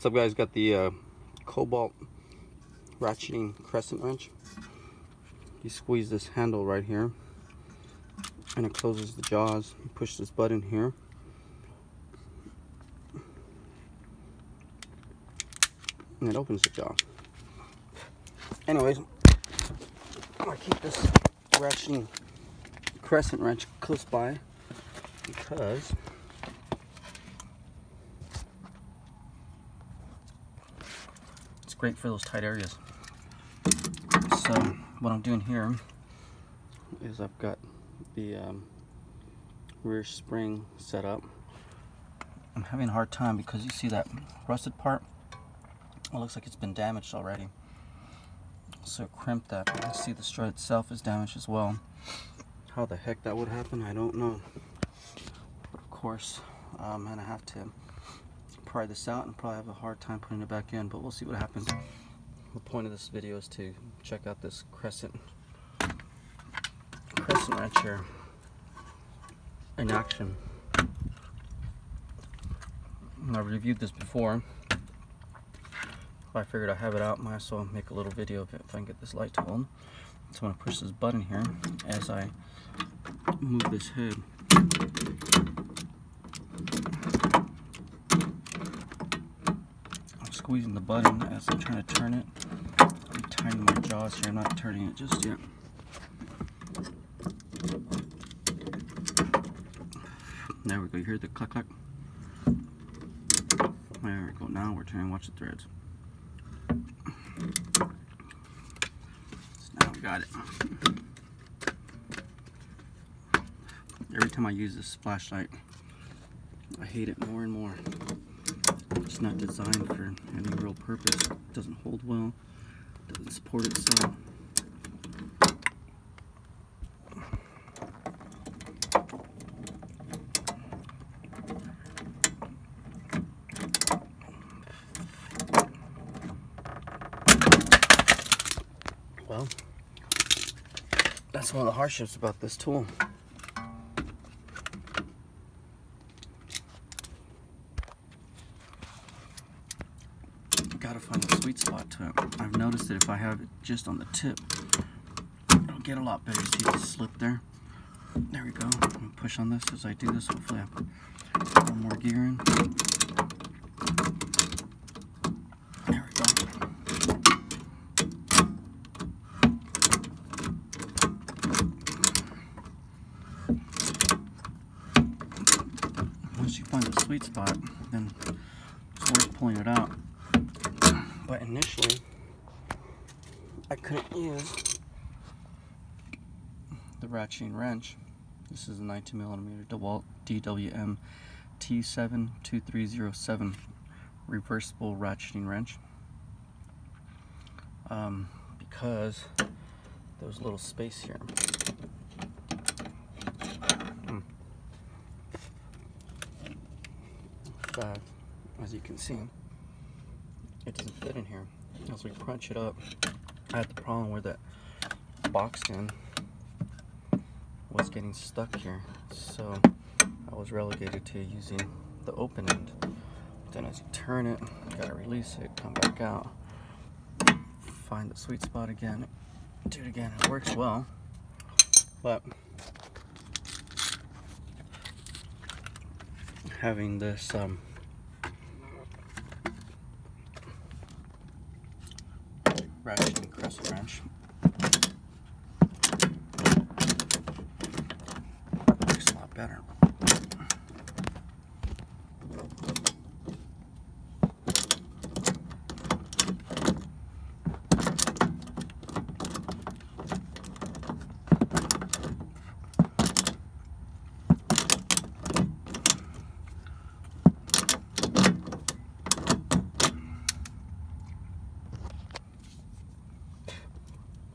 What's up guys, got the uh, Kobalt ratcheting crescent wrench. You squeeze this handle right here and it closes the jaws. You push this button here. And it opens the jaw. Anyways, I'm gonna keep this ratcheting crescent wrench close by because great for those tight areas. So what I'm doing here is I've got the um, rear spring set up. I'm having a hard time because you see that rusted part? It looks like it's been damaged already. So crimp that. I see the strut itself is damaged as well. How the heck that would happen, I don't know. But of course, I'm gonna have to pry this out and probably have a hard time putting it back in, but we'll see what happens. The point of this video is to check out this crescent crescent wrench here in action. And I reviewed this before. I figured I have it out, might as well make a little video of it if I can get this light to hold. So I'm going to push this button here as I move this head squeezing the button as I'm trying to turn it. I'm tightening my jaws here, I'm not turning it just yet. There we go, you hear the click click? There we go, now we're turning, watch the threads. So now we got it. Every time I use this flashlight, I hate it more and more. It's not designed for any real purpose. It doesn't hold well. Doesn't support itself. Well, that's one of the hardships about this tool. gotta find a sweet spot to it. I've noticed that if I have it just on the tip, it'll get a lot better. See the slip there? There we go. push on this as I do this. Hopefully I have one more gear in. There we go. Once you find the sweet spot, then it's worth pulling it out but initially I couldn't use the ratcheting wrench. This is a 19 millimeter DeWalt DWM T72307 reversible ratcheting wrench um, because there was a little space here. Hmm. In fact, as you can see, it doesn't fit in here. As we crunch it up, I had the problem where that boxed in was getting stuck here. So I was relegated to using the open end. Then as you turn it, you gotta release it, come back out, find the sweet spot again, do it again. It works well, but having this um, ratcheting crescent wrench. Works a lot better.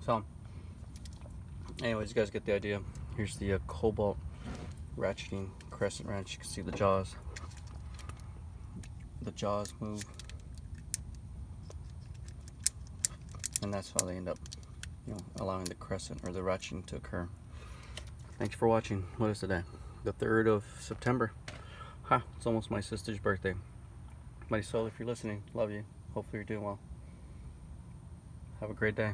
So, anyways, you guys get the idea. Here's the uh, Kobalt ratcheting crescent wrench. You can see the jaws. The jaws move. And that's how they end up, you know, allowing the crescent or the ratcheting to occur. Thanks for watching. What is today? The 3rd of September. Ha, it's almost my sister's birthday. Soul, if you're listening, love you. Hopefully you're doing well. Have a great day.